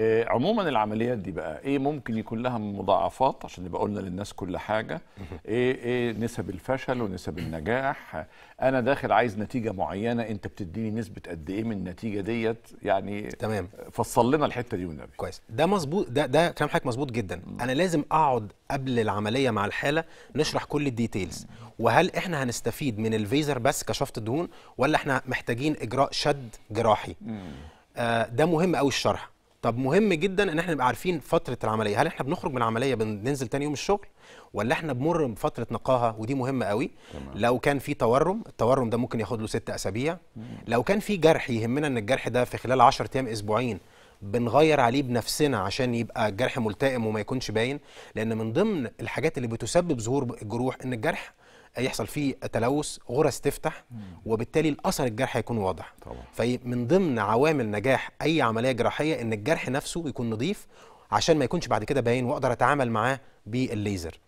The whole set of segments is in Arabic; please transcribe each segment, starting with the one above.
آه، عموما العمليات دي بقى إيه ممكن يكون لها مضاعفات؟ عشان يبقى قلنا للناس كل حاجة. إيه إيه نسب الفشل ونسب النجاح؟ أنا داخل عايز نتيجة معينة أنت بتديني نسبة قد إيه من النتيجة ديت؟ يعني تمام. فصل لنا الحتة دي والنبي. كويس. ده مظبوط ده ده كلام حضرتك مظبوط جدا. أنا لازم أقعد قبل العملية مع الحالة نشرح كل ال details. وهل إحنا هنستفيد من ال Vaser بس كشفط الدهون ولا إحنا محتاجين إجراء شد جراحي؟ آه ده مهم قوي الشرح. طب مهم جدا إن إحنا نبقى عارفين فترة العملية. هل إحنا بنخرج من العملية بننزل تاني يوم الشغل ولا إحنا بمر بفترة نقاهة؟ ودي مهمة قوي. تمام. لو كان في تورم التورم ده ممكن ياخد له ست أسابيع. لو كان في جرح يهمنا إن الجرح ده في خلال 10 أيام أسبوعين بنغير عليه بنفسنا عشان يبقى الجرح ملتئم وما يكونش باين. لأن من ضمن الحاجات اللي بتسبب ظهور الجروح إن الجرح يحصل فيه تلوث غرز تفتح وبالتالي الأثر الجرح هيكون واضح. طبعا. فمن ضمن عوامل نجاح أي عملية جراحية إن الجرح نفسه يكون نظيف عشان ما يكونش بعد كده باين وأقدر أتعامل معاه بالليزر.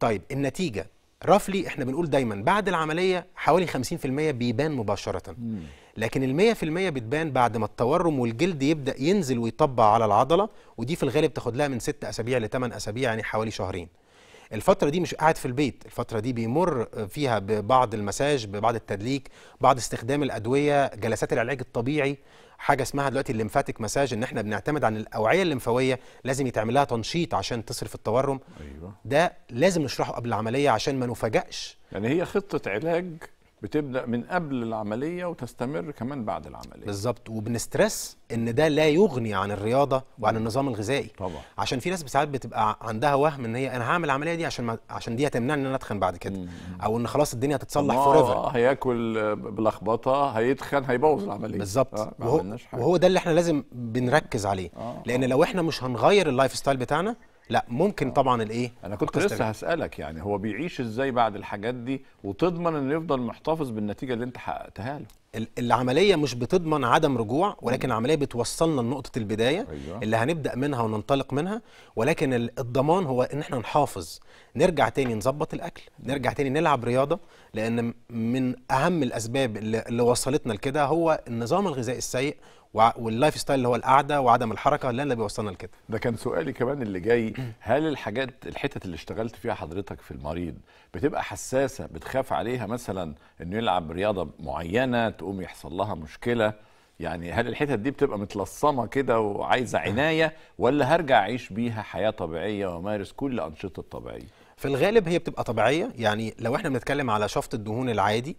طيب النتيجة. رفلي إحنا بنقول دايما بعد العملية حوالي 50% بيبان مباشرة. لكن ال 100% بتبان بعد ما التورم والجلد يبدأ ينزل ويطبع على العضلة ودي في الغالب تاخد لها من 6 أسابيع ل 8 أسابيع يعني حوالي شهرين. الفترة دي مش قاعد في البيت الفترة دي بيمر فيها ببعض المساج ببعض التدليك بعض استخدام الأدوية جلسات العلاج الطبيعي حاجة اسمها دلوقتي الليمفاتيك مساج إن إحنا بنعتمد عن الأوعية الليمفاوية لازم يتعمل لها تنشيط عشان تصرف التورم. أيوه. ده لازم نشرحه قبل العملية عشان ما نفاجئش. يعني هي خطة علاج بتبدأ من قبل العملية وتستمر كمان بعد العملية. بالظبط. وبنسترس إن ده لا يغني عن الرياضة وعن النظام الغذائي. طبعا. عشان في ناس ساعات بتبقى عندها وهم إن هي أنا هعمل العملية دي عشان ما عشان دي هتمنعني إن أنا أتخن بعد كده. أو إن خلاص الدنيا هتتصلح forever هياكل بلخبطة هيتخن هيبوظ العملية. بالظبط. آه وهو, وهو ده اللي إحنا لازم بنركز عليه. آه، لأن لو إحنا مش هنغير ال lifestyle بتاعنا لا ممكن طبعا الإيه؟ أنا كنت. لسه هسألك يعني هو بيعيش إزاي بعد الحاجات دي وتضمن انه يفضل محتفظ بالنتيجة اللي أنت حققتها له؟ العملية مش بتضمن عدم رجوع ولكن العملية بتوصلنا لنقطة البداية أيوة. اللي هنبدأ منها وننطلق منها ولكن ال- الضمان هو إن إحنا نحافظ. نرجع تاني نظبط الأكل نرجع تاني نلعب رياضة لأن من أهم الأسباب اللي, وصلتنا لكده هو النظام الغذائي السيء وال lifestyle اللي هو القعدة وعدم الحركة اللي اللي بيوصلنا لكده. ده كان سؤالي كمان اللي جاي. هل الحاجات الحتت اللي اشتغلت فيها حضرتك في المريض بتبقى حساسة بتخاف عليها مثلا إنه يلعب رياضة معينة تقوم يحصل لها مشكلة؟ يعني هل الحتت دي بتبقى متلصمة كده وعايزة عناية ولا هرجع أعيش بيها حياة طبيعية وأمارس كل انشطه الطبيعية؟ في الغالب هي بتبقى طبيعية. يعني لو إحنا بنتكلم على شفط الدهون العادي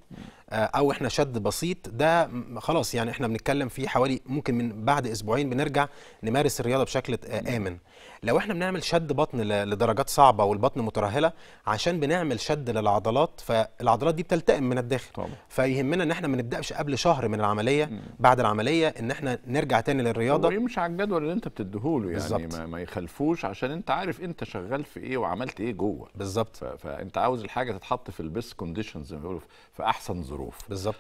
أو إحنا شد بسيط ده خلاص يعني إحنا بنتكلم فيه حوالي ممكن من بعد أسبوعين بنرجع نمارس الرياضة بشكل آه، آمن. لو إحنا بنعمل شد بطن لدرجات صعبة والبطن مترهلة عشان بنعمل شد للعضلات فالعضلات دي بتلتئم من الداخل. طبعا. فيهمنا إن إحنا ما نبدأش قبل شهر من العملية بعد العملية إن إحنا نرجع تاني هو للرياضه يمشي على الجدول اللي أنت بتديهوله يعني بالظبط. ما, ما يخالفوش عشان أنت عارف أنت شغال في إيه وعملت إيه جوه. بالظبط. فأنت عاوز الحاجة تتحط في ال best conditions زي ما بيقولوا في أحسن ظروف. بالظبط.